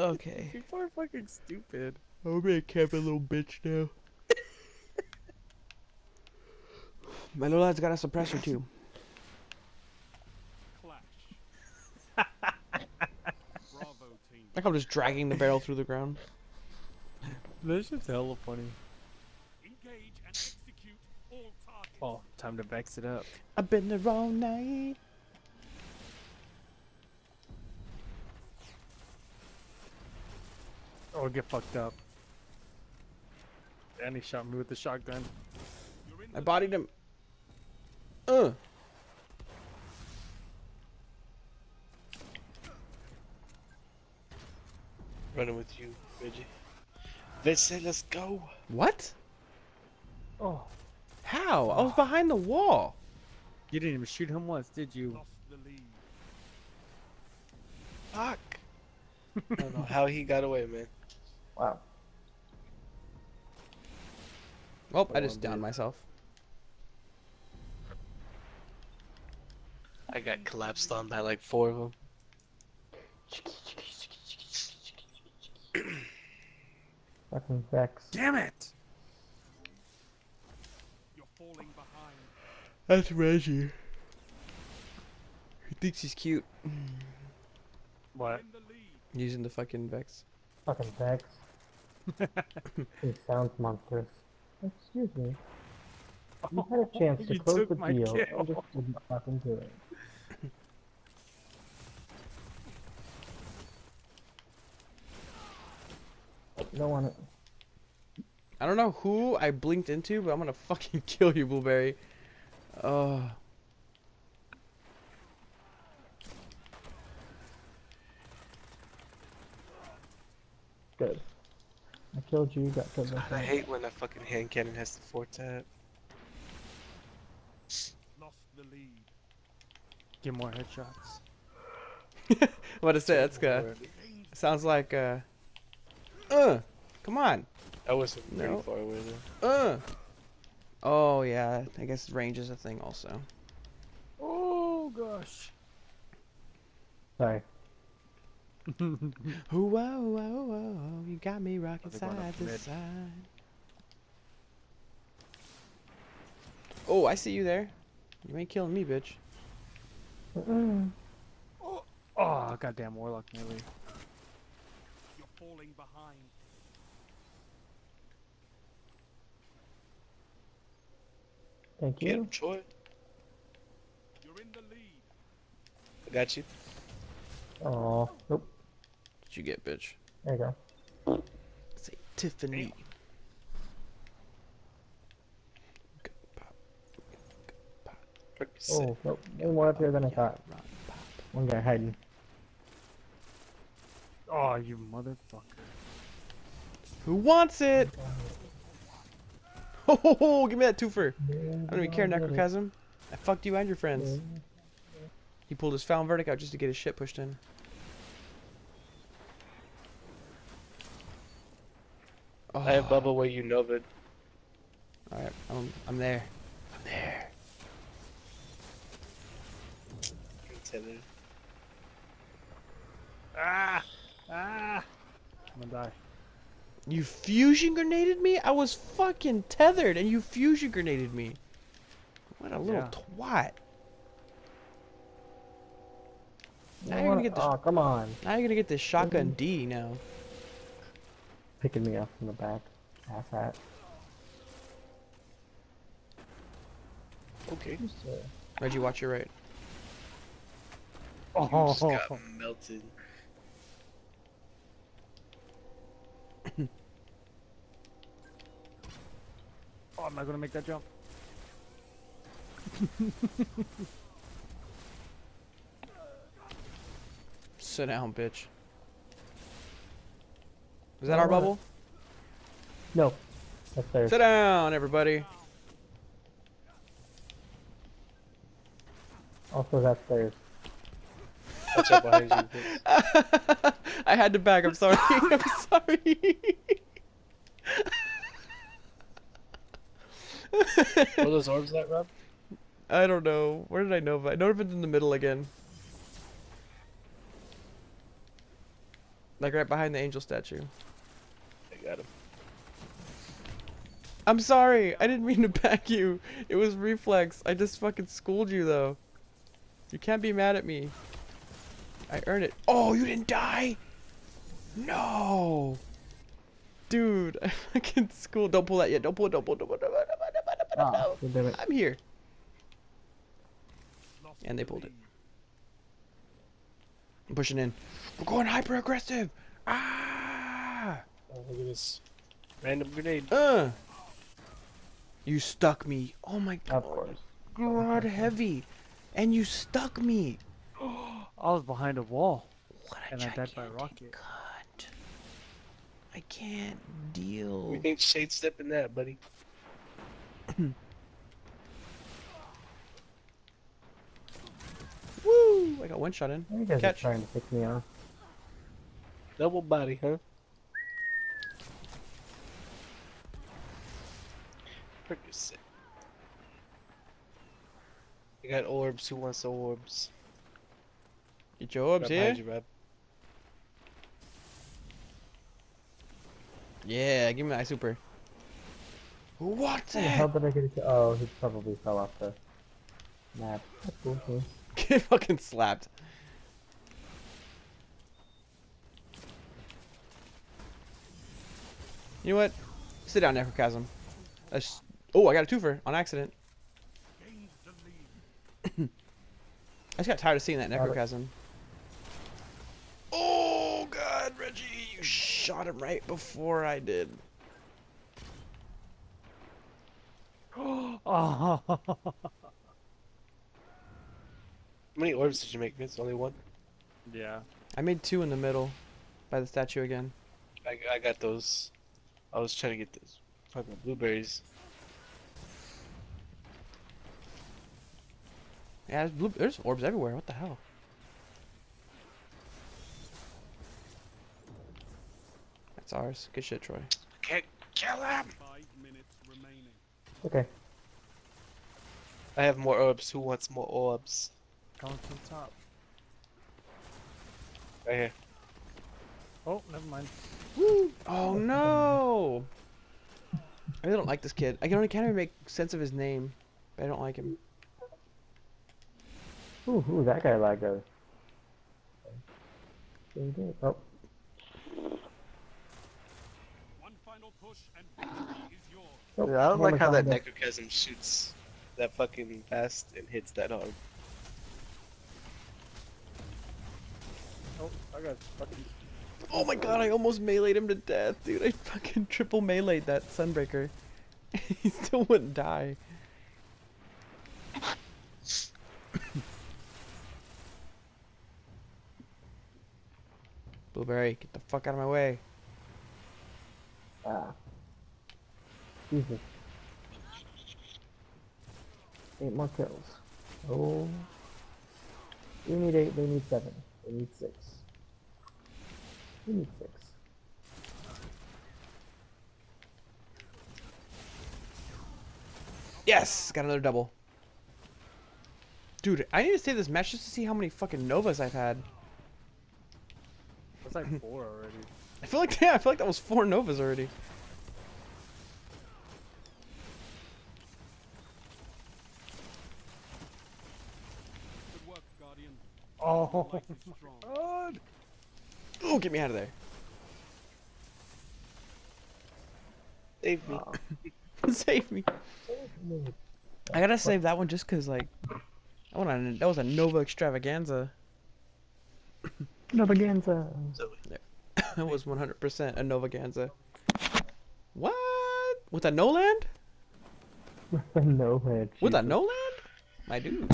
Okay. People are fucking stupid. I'm gonna camp a little bitch now. My little lad's got a suppressor too. Clash. Bravo. Like I'm just dragging the barrel through the ground. This shit's hella funny. Engage and execute all targets. Oh, time to vex it up. I've been there all night. Or get fucked up. And he shot me with the shotgun. You're I bodied him. Uh. Running with you, Reggie. They said let's go. What? Oh, How? I was behind the wall. you didn't even shoot him once, did you? lost the lead. Fuck. I don't know how he got away, man. Wow. Oh, I just downed myself. I got collapsed on by like four of them. Fucking Vex. Damn it! You're falling behind. That's Reggie. He thinks he's cute. What? You're in the lead. Using the fucking Vex. Fucking Vex. He sounds monstrous. Excuse me. Oh, you had a chance to You close took the my deal kill. and just didn't fucking do it. Don't want it. I don't know who I blinked into, but I'm gonna fucking kill you, Blueberry. Oh. Good. I killed you, got killed God, I someone. hate when a fucking hand cannon has the four tap. Lost the lead. Get more headshots. What to say? That's good. Sounds like uh. Uh. Come on. That wasn't pretty No. far away though. Uh. Oh yeah. I guess range is a thing also. Oh gosh. Sorry. Whoa, whoa, whoa, whoa, you got me rocking they're going up side to mid. side. Oh, I see you there. You ain't killing me, bitch. Mm-mm. Oh, oh goddamn warlock nearly. You're falling behind. Thank Get him, you. Troy. You're in the lead. I got you. Oh, nope. What you get, bitch? There you go. Say Tiffany. Oh, nope. Way more up here than I thought. One guy hiding. Oh, you motherfucker. Who wants it? Ho ho ho! Give me that twofer. I don't even care, Necrochasm. I fucked you and your friends. He pulled his found verdict out just to get his shit pushed in. Oh, I have Bubba where you know that. Alright, I'm, I'm there. I'm there. Tether. Ah! Ah! I'm gonna die. You fusion grenaded me? I was fucking tethered and you fusion grenaded me. What a little Yeah. twat. Now I you're gonna wanna- get the Oh, come on. now you're gonna get the shotgun D now. Picking me up from the back. Half hat. Okay. Reggie, watch your right. Oh, You Oh, just got melted. oh, I'm not gonna make that jump. Sit down, bitch. Is that our bubble? No. That's there. Sit down, everybody. Also, that's theirs. Watch out behind you. I had to back. I'm sorry. I'm sorry. Where are those orbs at, Rob? I don't know. Where did I know? I know if it's in the middle again. Like right behind the angel statue. I got him. I'm sorry. I didn't mean to back you. It was reflex. I just fucking schooled you though. You can't be mad at me. I earned it. Oh, you didn't die? No. Dude, I fucking schooled. Don't pull that yet. Don't pull it. Don't pull it. Don't pull it. Don't pull it. Don't pull it. Don't pull it. Don't pull it. Ah, God damn it. I'm here. And they pulled it. I'm pushing in. We're going hyper aggressive. Ah. Oh, look at this. Random grenade. Uh. You stuck me. Oh my god. Of course. God heavy. And you stuck me. I was behind a wall. What a And I died by a gigantic rocket. cunt. I can't deal. We think Shade step in that, buddy. Woo! I got one shot in. You guys Catch. are trying to pick me off. Double body, huh? Percocet. I got orbs. Who wants the orbs? Get your orbs Right here. you, Yeah, give me my super. What the hell did I get it? Oh, he probably fell off the map. That's Get fucking slapped. You know what? Sit down, Necrochasm. That's- Oh, I got a twofer on accident. Gained the lead. I just got tired of seeing that Got it. necrochasm. Oh god, Reggie, you shot him right before I did. oh, How many orbs did you make, Vince? Only one? yeah. I made two in the middle by the statue again. I, I got those. I was trying to get those fucking blueberries. Yeah, there's, blue, there's orbs everywhere. What the hell? That's ours. Good shit, Troy. Can't kill him! Five minutes remaining. Okay. I have more orbs. Who wants more orbs? Going to the top. Right here. Oh, never mind. Woo! Oh no! I really don't like this kid. I can only can't even make sense of his name, but I don't like him. Ooh, ooh, that guy lagged out. There he did. Oh, One final push and is yours. oh, Yeah, I don't like how that us. necrochasm shoots that fucking fast and hits that hard. Oh, I got fucking. Oh my god, I almost meleeed him to death, dude. I fucking triple meleeed that Sunbreaker. he still wouldn't die. Blueberry, get the fuck out of my way. Ah. Jesus. Eight more kills. Oh. We need eight, they need seven. They need six. We need six. Yes! Got another double. Dude, I need to save this match just to see how many fucking Novas I've had. That's like four already. I feel like, yeah, I feel like that was four Novas already. Good work, Guardian. Oh, Light is strong. God. Oh, get me out of there. Save me. Save me. I gotta save that one just cause like, I want that was a Nova extravaganza. Novaganza. That was 100% a Novaganza. What? With a no land? no man. With a Jesus. no land? My dude.